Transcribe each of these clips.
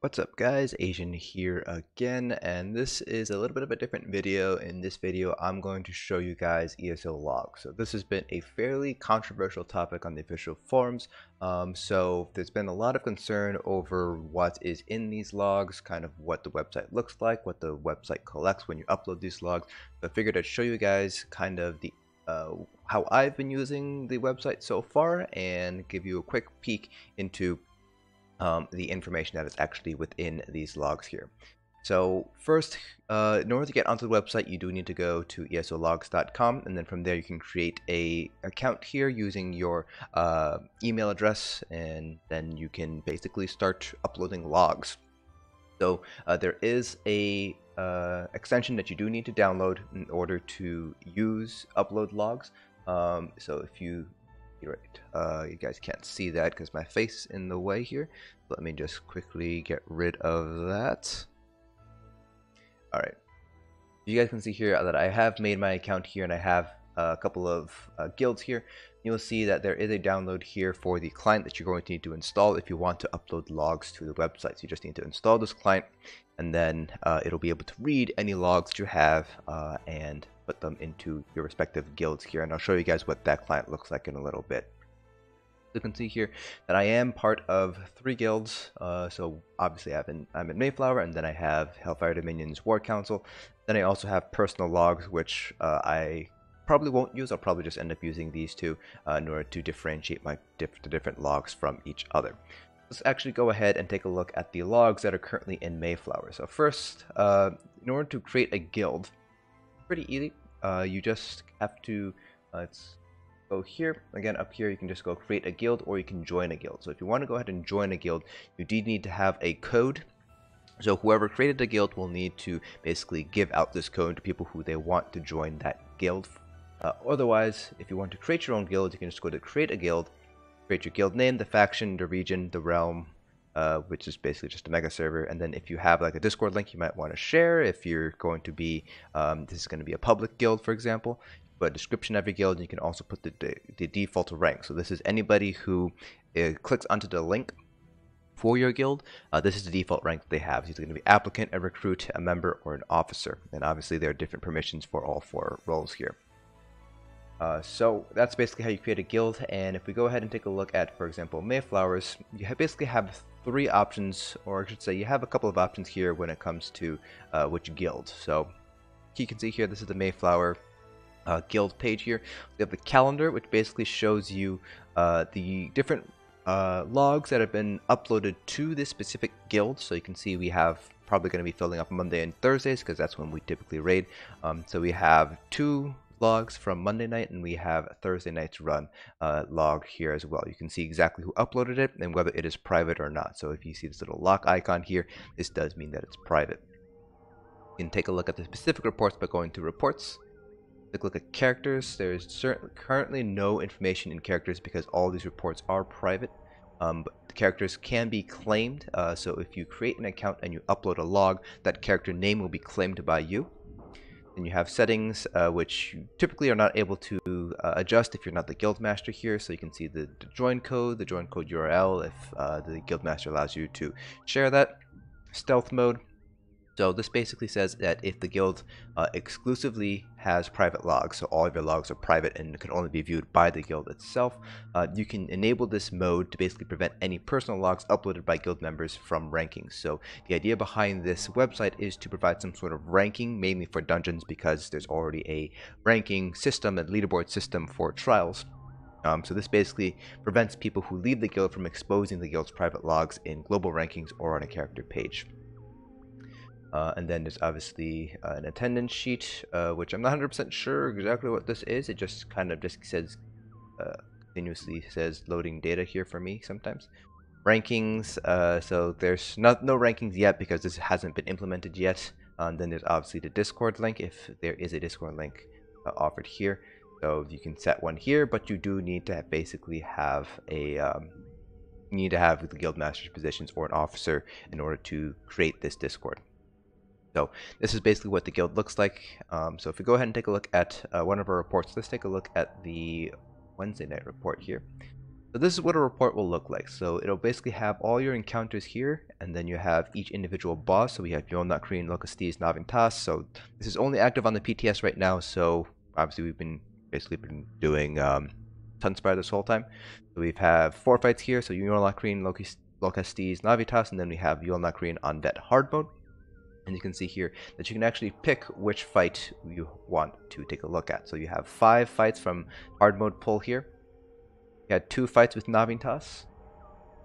What's up guys, Asian here again, and this is a little bit of a different video. In this video, I'm going to show you guys ESO logs. So this has been a fairly controversial topic on the official forums. Um, so there's been a lot of concern over what is in these logs, kind of what the website looks like, what the website collects when you upload these logs. I figured I'd show you guys kind of the uh, how I've been using the website so far and give you a quick peek into um, the information that is actually within these logs here. So first, uh, in order to get onto the website, you do need to go to esologs.com, and then from there you can create a account here using your uh, email address, and then you can basically start uploading logs. So uh, there is a uh, extension that you do need to download in order to use upload logs. Um, so if you right. Uh, you guys can't see that because my face in the way here. Let me just quickly get rid of that. Alright. You guys can see here that I have made my account here and I have a couple of uh, guilds here. You'll see that there is a download here for the client that you're going to need to install if you want to upload logs to the website. So you just need to install this client and then uh, it'll be able to read any logs you have uh, and put them into your respective guilds here. And I'll show you guys what that client looks like in a little bit. You can see here that I am part of three guilds. Uh, so obviously I've been, I'm in Mayflower, and then I have Hellfire Dominion's War Council. Then I also have personal logs, which uh, I probably won't use. I'll probably just end up using these two uh, in order to differentiate my diff the different logs from each other. Let's actually go ahead and take a look at the logs that are currently in Mayflower. So first, uh, in order to create a guild, pretty easy. Uh, you just have to, uh, let's go here. Again, up here, you can just go create a guild or you can join a guild. So if you want to go ahead and join a guild, you do need to have a code so whoever created the guild will need to basically give out this code to people who they want to join that guild uh, otherwise, if you want to create your own guild, you can just go to create a guild, create your guild name, the faction, the region, the realm, uh, which is basically just a mega server. And then if you have like a Discord link you might want to share, if you're going to be, um, this is going to be a public guild, for example, but description of your guild, you can also put the, the, default rank. So this is anybody who uh, clicks onto the link for your guild, uh, this is the default rank that they have. It's either going to be applicant, a recruit, a member, or an officer. And obviously there are different permissions for all four roles here. Uh, so that's basically how you create a guild and if we go ahead and take a look at for example Mayflowers you basically have three options or I should say you have a couple of options here when it comes to uh, which guild. So you can see here this is the Mayflower uh, guild page here. We have the calendar which basically shows you uh, the different uh, logs that have been uploaded to this specific guild. So you can see we have probably going to be filling up Monday and Thursdays because that's when we typically raid. Um, so we have two logs from Monday night and we have Thursday night's run uh, log here as well. You can see exactly who uploaded it and whether it is private or not. So if you see this little lock icon here, this does mean that it's private. You can take a look at the specific reports by going to reports. Take a look at characters. There's currently no information in characters because all these reports are private. Um, but the characters can be claimed. Uh, so if you create an account and you upload a log, that character name will be claimed by you. Then you have settings, uh, which you typically are not able to uh, adjust if you're not the guild master here. So you can see the, the join code, the join code URL, if uh, the guild master allows you to share that. Stealth mode, so this basically says that if the guild uh, exclusively has private logs, so all of your logs are private and can only be viewed by the guild itself, uh, you can enable this mode to basically prevent any personal logs uploaded by guild members from rankings. So the idea behind this website is to provide some sort of ranking, mainly for dungeons because there's already a ranking system and leaderboard system for trials. Um, so this basically prevents people who leave the guild from exposing the guild's private logs in global rankings or on a character page. Uh, and then there's obviously uh, an attendance sheet, uh, which I'm not 100% sure exactly what this is. It just kind of just says, uh, continuously says loading data here for me sometimes. Rankings, uh, so there's not no rankings yet because this hasn't been implemented yet. Um, then there's obviously the Discord link if there is a Discord link uh, offered here. So you can set one here, but you do need to basically have a um, need to have the guild master's positions or an officer in order to create this Discord. So this is basically what the guild looks like. Um, so if we go ahead and take a look at uh, one of our reports, let's take a look at the Wednesday night report here. So this is what a report will look like. So it'll basically have all your encounters here, and then you have each individual boss. So we have Yolnak Kreen, Lokkestiiz, Nahviintaas. So this is only active on the PTS right now. So obviously we've been basically been doing um, Sunspire this whole time. So we have four fights here. So Yolnak Kreen, Lokkestiiz, Nahviintaas, and then we have Kreen on Vet Hard Mode. And you can see here that you can actually pick which fight you want to take a look at. So you have five fights from hard mode pull here. You had two fights with Nahviintaas.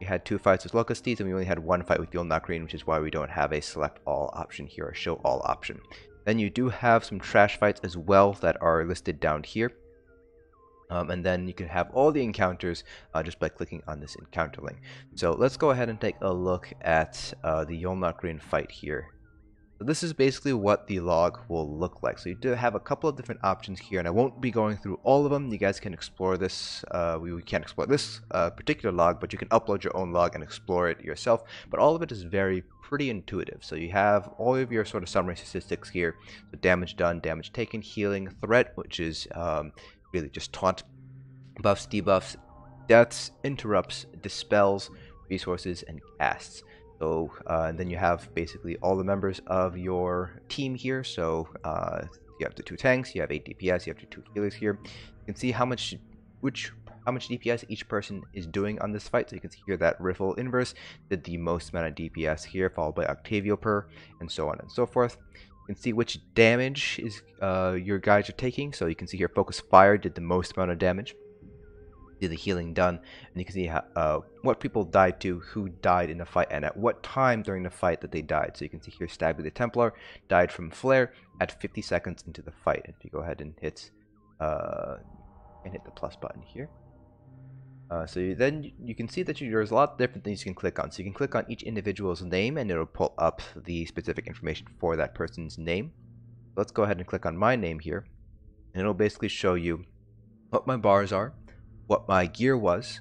We had two fights with Lokkestiiz, and we only had one fight with Yolnahkriin, which is why we don't have a select all option here, or show all option. Then you do have some trash fights as well that are listed down here. Um, and then you can have all the encounters uh, just by clicking on this encounter link. So let's go ahead and take a look at uh, the Yolnahkriin fight here this is basically what the log will look like. So you do have a couple of different options here, and I won't be going through all of them. You guys can explore this. Uh, we, we, can't explore this uh, particular log, but you can upload your own log and explore it yourself. But all of it is very pretty intuitive. So you have all of your sort of summary statistics here. So damage done, damage taken, healing, threat, which is um, really just taunt, buffs, debuffs, deaths, interrupts, dispels, resources, and casts. So uh, and then you have basically all the members of your team here. So uh, you have the two tanks, you have eight DPS, you have the two healers here. You can see how much which how much DPS each person is doing on this fight. So you can see here that Riffle Inverse did the most amount of DPS here, followed by Octavio Per, and so on and so forth. You can see which damage is uh, your guys are taking. So you can see here Focus Fire did the most amount of damage see the healing done and you can see how, uh, what people died to who died in the fight and at what time during the fight that they died. So you can see here Stabby the Templar died from flare at 50 seconds into the fight. If you go ahead and hit uh, and hit the plus button here. Uh, so you, then you can see that you, there's a lot of different things you can click on. So you can click on each individual's name and it'll pull up the specific information for that person's name. Let's go ahead and click on my name here and it'll basically show you what my bars are what my gear was,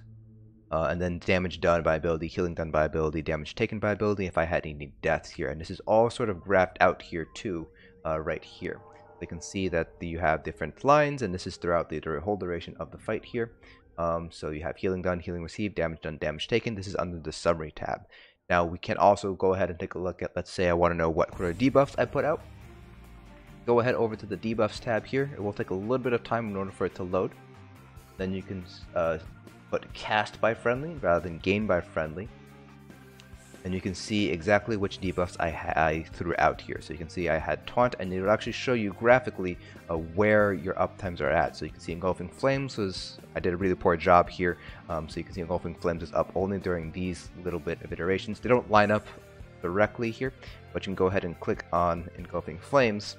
uh, and then damage done by ability, healing done by ability, damage taken by ability, if I had any deaths here. And this is all sort of graphed out here too, uh, right here. They can see that you have different lines, and this is throughout the whole duration of the fight here. Um, so you have healing done, healing received, damage done, damage taken. This is under the summary tab. Now we can also go ahead and take a look at, let's say I want to know what sort of debuffs I put out. Go ahead over to the debuffs tab here. It will take a little bit of time in order for it to load. Then you can uh, put cast by friendly rather than gain by friendly. And you can see exactly which debuffs I, I threw out here. So you can see I had taunt and it will actually show you graphically uh, where your uptimes are at. So you can see engulfing flames was, I did a really poor job here. Um, so you can see engulfing flames is up only during these little bit of iterations. They don't line up directly here, but you can go ahead and click on engulfing flames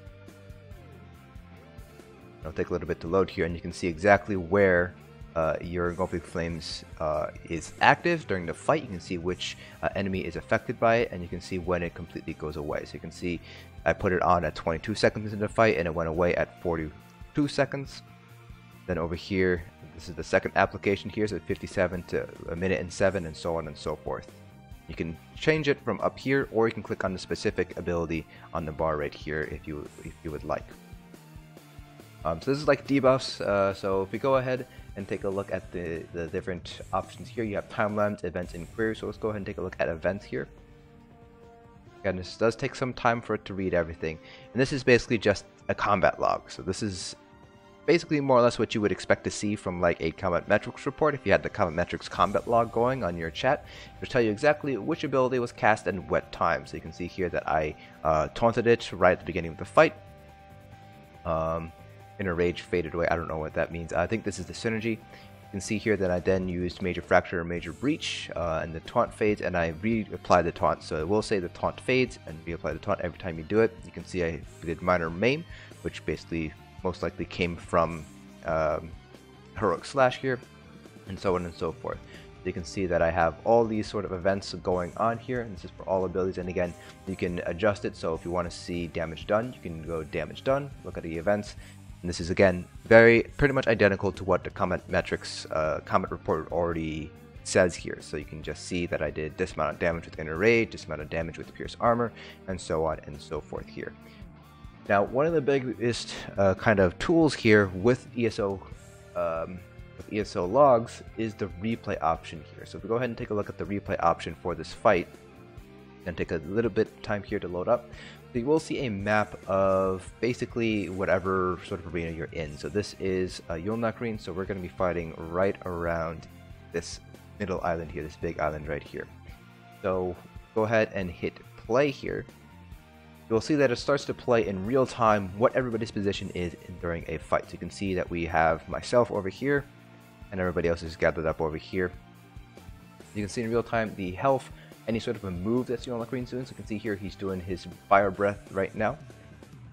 It'll take a little bit to load here, and you can see exactly where uh, your Engulfing Flames uh, is active during the fight. You can see which uh, enemy is affected by it, and you can see when it completely goes away. So you can see I put it on at 22 seconds into the fight, and it went away at 42 seconds. Then over here, this is the second application here, so 57 to a minute and 7, and so on and so forth. You can change it from up here, or you can click on the specific ability on the bar right here if you if you would like. Um, so this is like debuffs. Uh, so if we go ahead and take a look at the, the different options here, you have timelines, events, and queries. So let's go ahead and take a look at events here. Again, this does take some time for it to read everything. And this is basically just a combat log. So this is basically more or less what you would expect to see from like a combat metrics report if you had the combat metrics combat log going on your chat. It'll tell you exactly which ability was cast and what time. So you can see here that I uh, taunted it right at the beginning of the fight. Um, Inner Rage faded away. I don't know what that means. I think this is the synergy. You can see here that I then used Major Fracture or Major Breach, uh, and the taunt fades, and I reapply the taunt. So it will say the taunt fades, and reapply the taunt every time you do it. You can see I did Minor Maim, which basically most likely came from um, Heroic Slash here, and so on and so forth. You can see that I have all these sort of events going on here, and this is for all abilities, and again, you can adjust it, so if you want to see damage done, you can go damage done, look at the events, and this is again very pretty much identical to what the combat metrics uh, combat report already says here. So you can just see that I did this amount of damage with inner rage, this amount of damage with pierce armor, and so on and so forth here. Now, one of the biggest uh, kind of tools here with ESO um, of ESO logs is the replay option here. So if we go ahead and take a look at the replay option for this fight, and take a little bit of time here to load up. So you will see a map of basically whatever sort of arena you're in. So this is uh, Yolnahkriin, so we're going to be fighting right around this middle island here, this big island right here. So go ahead and hit play here. You'll see that it starts to play in real time what everybody's position is during a fight. So you can see that we have myself over here, and everybody else is gathered up over here. You can see in real time the health, any sort of a move that Yolnahkriin's doing. So you can see here he's doing his fire breath right now.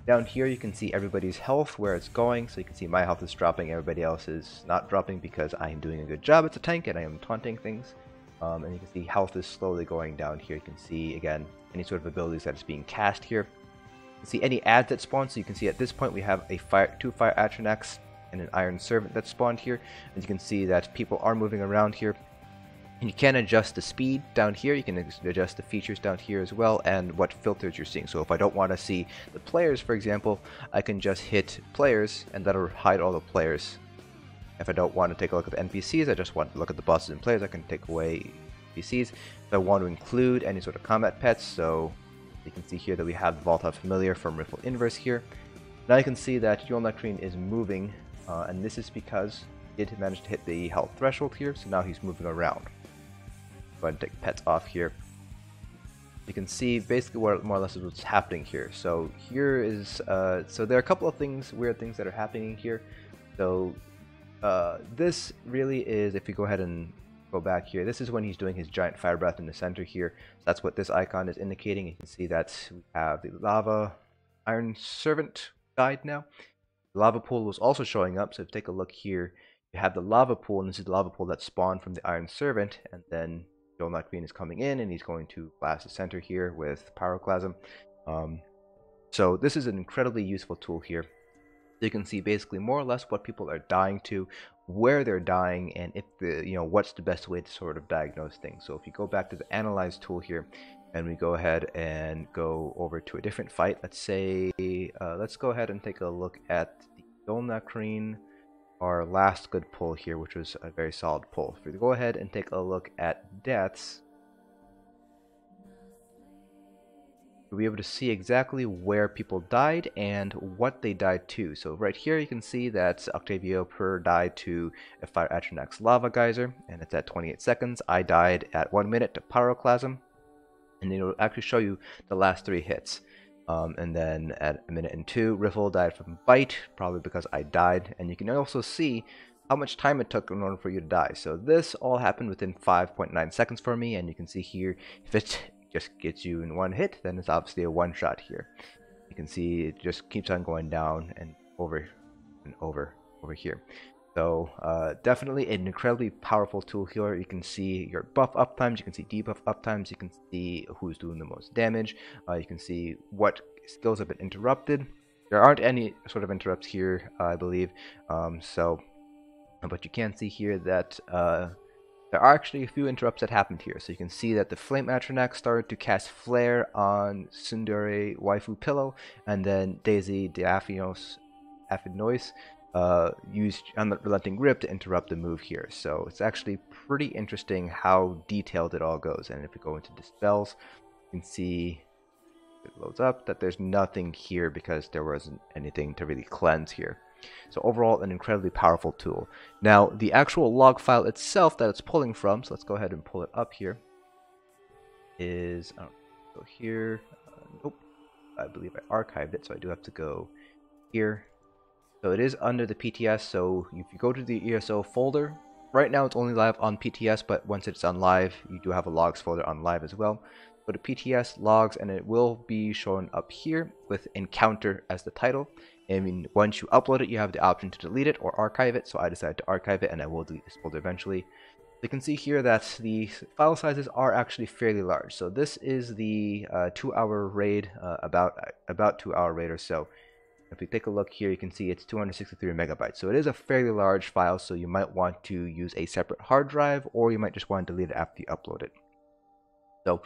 Down here you can see everybody's health, where it's going. So you can see my health is dropping, everybody else is not dropping because I am doing a good job as a tank and I am taunting things. Um, and you can see health is slowly going down here. You can see, again, any sort of abilities that is being cast here. You can see any ads that spawn. So you can see at this point we have a fire, two Fire Atronachs and an Iron Servant that spawned here. And you can see that people are moving around here. And you can adjust the speed down here, you can adjust the features down here as well, and what filters you're seeing. So if I don't want to see the players, for example, I can just hit players, and that'll hide all the players. If I don't want to take a look at the NPCs, I just want to look at the bosses and players, I can take away NPCs. If I want to include any sort of combat pets, so you can see here that we have the Volatile Familiar from Riffle Inverse here. Now you can see that Yolnahkriin is moving, uh, and this is because it managed to hit the health threshold here, so now he's moving around. Go ahead take pets off here. You can see basically what more or less is what's happening here. So here is, uh, so there are a couple of things, weird things that are happening here. So uh, this really is, if you go ahead and go back here, this is when he's doing his giant fire breath in the center here. So that's what this icon is indicating. You can see that we have the lava iron servant died now. The lava pool was also showing up. So if you take a look here, you have the lava pool, and this is the lava pool that spawned from the iron servant, and then Yolnahkriin is coming in and he's going to blast the center here with Pyroclasm. Um, so this is an incredibly useful tool here. You can see basically more or less what people are dying to, where they're dying, and if the you know what's the best way to sort of diagnose things. So if you go back to the analyze tool here, and we go ahead and go over to a different fight. Let's say uh, let's go ahead and take a look at the Yolnahkriin our last good pull here, which was a very solid pull. If we go ahead and take a look at deaths, we'll be able to see exactly where people died and what they died to. So right here you can see that Octavio Per died to a Fire Atronach's Lava Geyser, and it's at 28 seconds. I died at 1 minute to Pyroclasm, and it'll actually show you the last three hits. Um, and then at a minute and two, Riffle died from bite, probably because I died. And you can also see how much time it took in order for you to die. So this all happened within 5.9 seconds for me. And you can see here, if it just gets you in one hit, then it's obviously a one shot here. You can see it just keeps on going down and over and over over here. So uh, definitely an incredibly powerful tool here. You can see your buff up times, you can see debuff up times, you can see who's doing the most damage, uh, you can see what skills have been interrupted. There aren't any sort of interrupts here, I believe. Um, so, but you can see here that uh, there are actually a few interrupts that happened here. So you can see that the Flame Atronach started to cast Flare on Tsundere Waifu Pillow, and then Daisy Diaphinos Aphinois uh, used Unrelenting Grip to interrupt the move here. So it's actually pretty interesting how detailed it all goes. And if we go into Dispels, you can see it loads up that there's nothing here because there wasn't anything to really cleanse here. So overall, an incredibly powerful tool. Now, the actual log file itself that it's pulling from, so let's go ahead and pull it up here, is, I don't go here, uh, nope, I believe I archived it, so I do have to go here, so it is under the PTS, so if you go to the ESO folder, right now it's only live on PTS, but once it's on live, you do have a logs folder on live as well. Go to PTS logs and it will be shown up here with encounter as the title. I mean, once you upload it, you have the option to delete it or archive it. So I decided to archive it and I will delete this folder eventually. You can see here that the file sizes are actually fairly large. So this is the uh, two hour raid, uh, about, about two hour raid or so. If you take a look here, you can see it's 263 megabytes. So it is a fairly large file, so you might want to use a separate hard drive, or you might just want to delete it after you upload it. So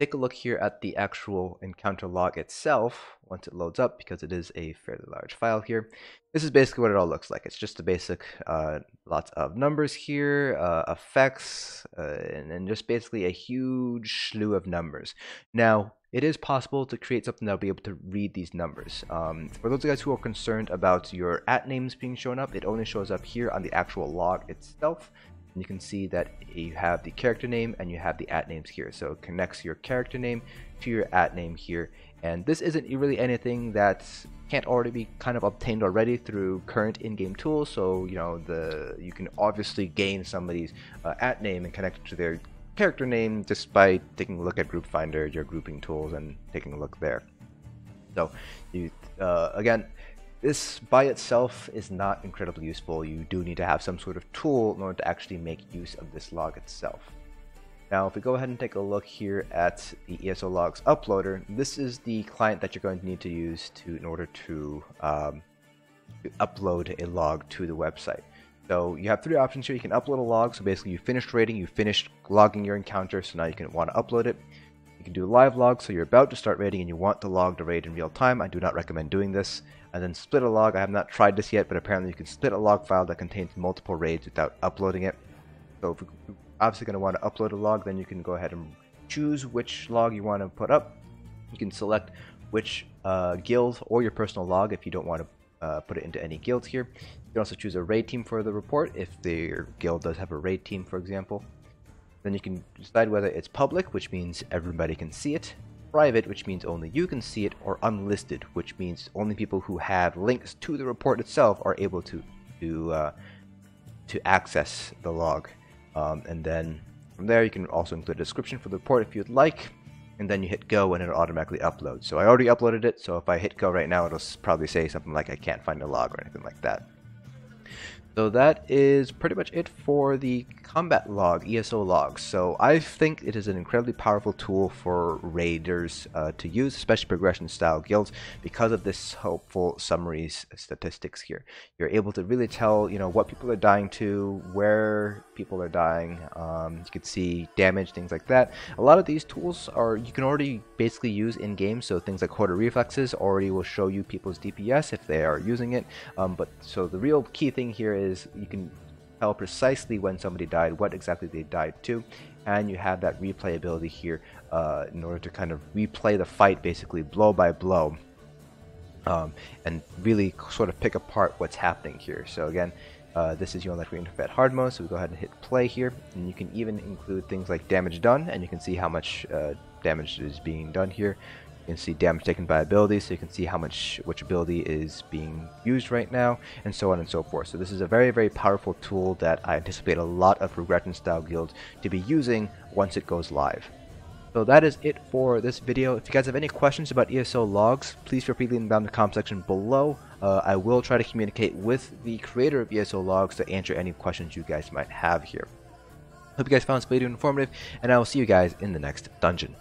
take a look here at the actual encounter log itself once it loads up because it is a fairly large file here. This is basically what it all looks like. It's just a basic, uh, lots of numbers here, uh, effects, uh, and, and just basically a huge slew of numbers. Now, it is possible to create something that'll be able to read these numbers. Um, for those guys who are concerned about your at names being shown up, it only shows up here on the actual log itself. And you can see that you have the character name and you have the at names here. So it connects your character name to your at name here. And this isn't really anything that can't already be kind of obtained already through current in-game tools. So you know the you can obviously gain somebody's uh, at name and connect it to their character name just by taking a look at Group Finder, your grouping tools, and taking a look there. So you uh, again this by itself is not incredibly useful. You do need to have some sort of tool in order to actually make use of this log itself. Now, if we go ahead and take a look here at the ESO logs uploader, this is the client that you're going to need to use to in order to, um, to upload a log to the website. So you have three options here. You can upload a log. So basically, you finished rating, you finished logging your encounter. So now you can want to upload it. You can do live log, so you're about to start raiding and you want to log the raid in real time. I do not recommend doing this. And then split a log. I have not tried this yet, but apparently you can split a log file that contains multiple raids without uploading it. So if you're obviously going to want to upload a log, then you can go ahead and choose which log you want to put up. You can select which uh, guild or your personal log if you don't want to uh, put it into any guilds here. You can also choose a raid team for the report if their guild does have a raid team, for example. Then you can decide whether it's public, which means everybody can see it, private, which means only you can see it, or unlisted, which means only people who have links to the report itself are able to to uh, to access the log. Um, and then from there, you can also include a description for the report if you'd like, and then you hit go and it'll automatically upload. So I already uploaded it, so if I hit go right now, it'll probably say something like I can't find a log or anything like that. So that is pretty much it for the combat log, ESO logs. So I think it is an incredibly powerful tool for raiders uh, to use, especially progression style guilds, because of this helpful summaries statistics here. You're able to really tell, you know, what people are dying to, where people are dying. Um, you can see damage, things like that. A lot of these tools are you can already basically use in game. So things like Hodor Reflexes already will show you people's DPS if they are using it. Um, but so the real key thing here is you can tell precisely when somebody died, what exactly they died to, and you have that replayability here uh, in order to kind of replay the fight basically blow by blow um, and really sort of pick apart what's happening here. So again, uh, this is like Green Fed hard mode, so we go ahead and hit play here, and you can even include things like damage done, and you can see how much uh, damage is being done here. You can see damage taken by ability, so you can see how much which ability is being used right now, and so on and so forth. So this is a very, very powerful tool that I anticipate a lot of progression style guilds to be using once it goes live. So that is it for this video. If you guys have any questions about ESO logs, please feel free to leave them down in the comment section below. Uh, I will try to communicate with the creator of ESO logs to answer any questions you guys might have here. Hope you guys found this video informative, and I will see you guys in the next dungeon.